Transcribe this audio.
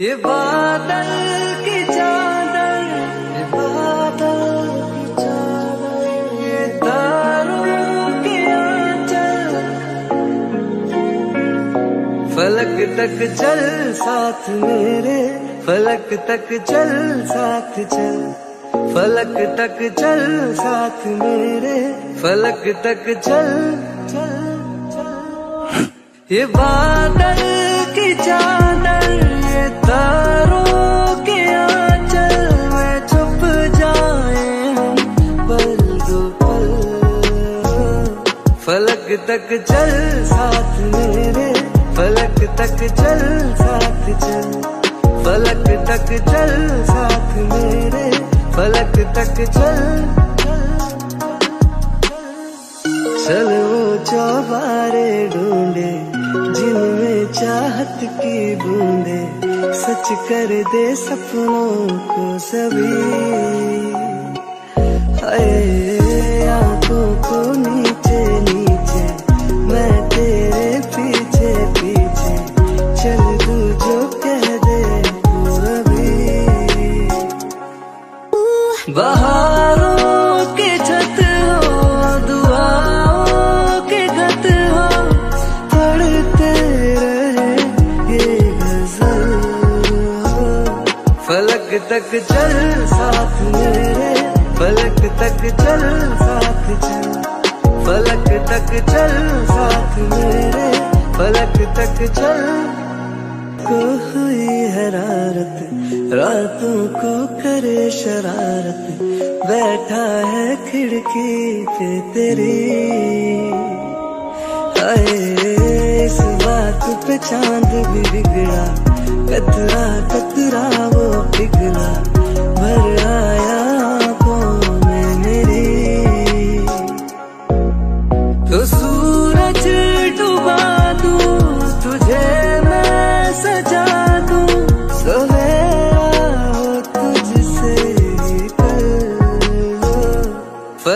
ये बादल की चादर, ये बादल की चादर, ये आंचल। फलक तक चल साथ मेरे, फलक तक चल साथ चल। फलक तक चल साथ मेरे, फलक तक चल चल चल। ये बादल की चादर फलक तक चल, साथ मेरे। फलक तक चल, साथ चल। फलक तक चल, साथ मेरे। फलक तक चल चल वो चौबारे ढूंढे, जिनमें चाहत की बूंदे। सच कर दे सपनों को सभी। बहारों के छत हो, दुआओं के खत हो, पढ़ते फलक तक चल, साथ मेरे। फलक तक चल, साथ चल। फलक तक चल, साथ मेरे। फलक तक चल। को हुई हरारत, रातों को करे शरारत, बैठा है खिड़की पे तेरी। आए इस बात पे चाँद भी बिगड़ा, कतरा कतरा वो